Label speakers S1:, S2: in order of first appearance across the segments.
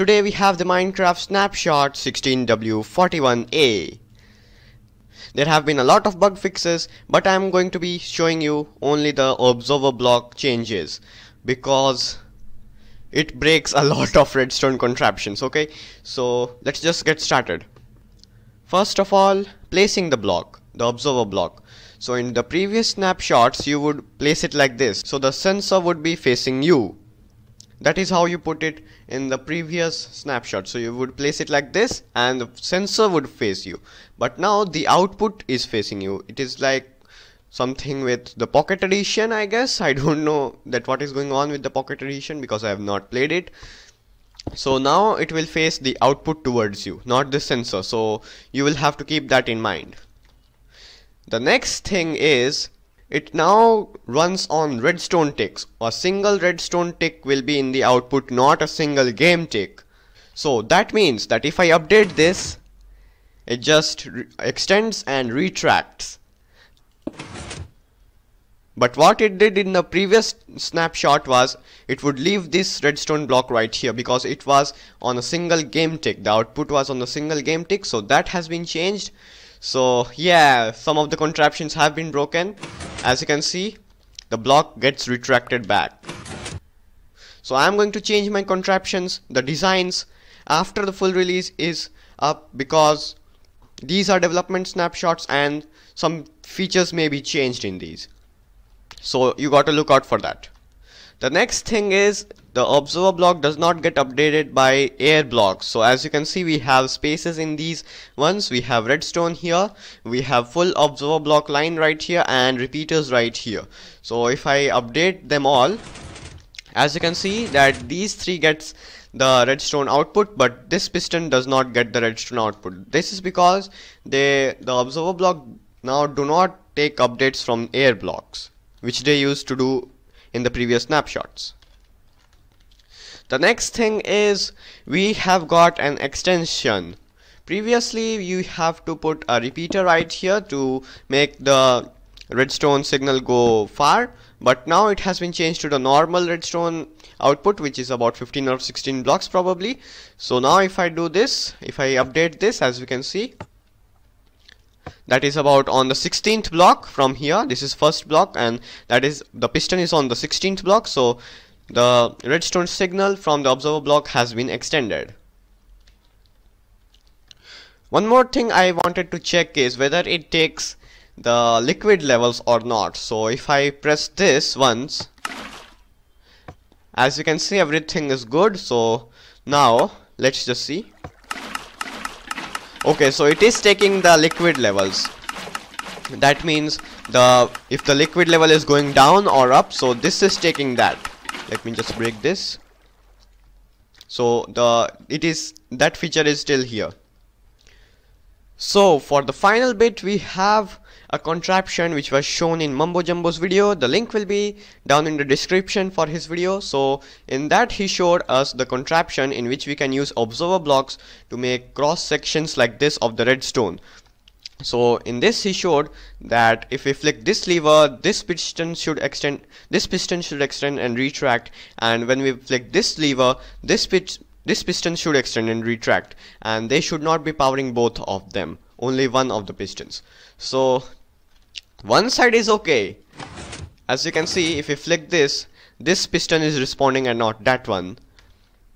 S1: Today we have the Minecraft Snapshot 16W41A. There have been a lot of bug fixes but I am going to be showing you only the observer block changes because it breaks a lot of redstone contraptions okay? So let's just get started. First of all placing the block the observer block. So in the previous snapshots you would place it like this. So the sensor would be facing you that is how you put it in the previous snapshot. So you would place it like this and the sensor would face you. But now the output is facing you. It is like something with the pocket edition I guess. I don't know that what is going on with the pocket edition because I have not played it. So now it will face the output towards you not the sensor. So you will have to keep that in mind. The next thing is it now runs on redstone ticks. A single redstone tick will be in the output, not a single game tick. So that means that if I update this, it just extends and retracts. But what it did in the previous snapshot was it would leave this redstone block right here because it was on a single game tick. The output was on a single game tick. So that has been changed. So yeah, some of the contraptions have been broken. As you can see the block gets retracted back. So I'm going to change my contraptions. The designs after the full release is up because these are development snapshots and some features may be changed in these. So you got to look out for that. The next thing is the observer block does not get updated by air blocks. So as you can see we have spaces in these ones. We have redstone here. We have full observer block line right here and repeaters right here. So if I update them all as you can see that these three gets the redstone output but this piston does not get the redstone output. This is because they the observer block now do not take updates from air blocks which they used to do in the previous snapshots the next thing is we have got an extension. Previously you have to put a repeater right here to make the redstone signal go far but now it has been changed to the normal redstone output which is about 15 or 16 blocks probably. So now if I do this if I update this as we can see that is about on the 16th block from here. This is first block and that is the piston is on the 16th block. So the redstone signal from the observer block has been extended. One more thing I wanted to check is whether it takes the liquid levels or not. So if I press this once, as you can see everything is good. So now let's just see. Okay, so it is taking the liquid levels. That means the if the liquid level is going down or up, so this is taking that let me just break this. So the it is that feature is still here. So for the final bit we have a contraption which was shown in Mumbo Jumbo's video. The link will be down in the description for his video. So in that he showed us the contraption in which we can use observer blocks to make cross sections like this of the redstone so in this he showed that if we flick this lever this piston should extend this piston should extend and retract. And when we flick this lever this pitch this piston should extend and retract. And they should not be powering both of them only one of the pistons. So one side is okay. As you can see if we flick this this piston is responding and not that one.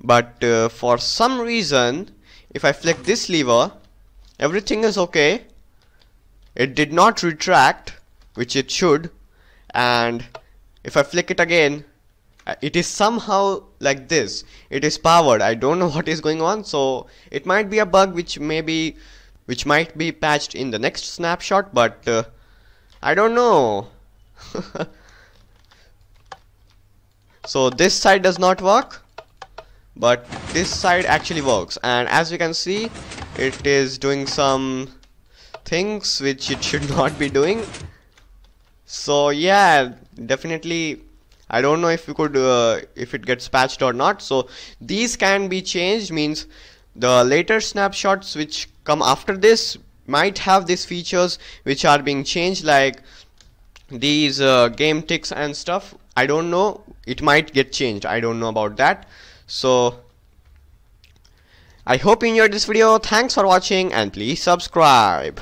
S1: But uh, for some reason if I flick this lever everything is okay it did not retract which it should and if I flick it again uh, it is somehow like this. It is powered. I don't know what is going on so it might be a bug which may be which might be patched in the next snapshot but uh, I don't know. So this side does not work but this side actually works. And as you can see it is doing some things which it should not be doing. So yeah definitely I don't know if we could uh, if it gets patched or not. So these can be changed means the later snapshots which come after this might have these features which are being changed like these uh, game ticks and stuff. I don't know. It might get changed. I don't know about that. So I hope you enjoyed this video. Thanks for watching and please subscribe.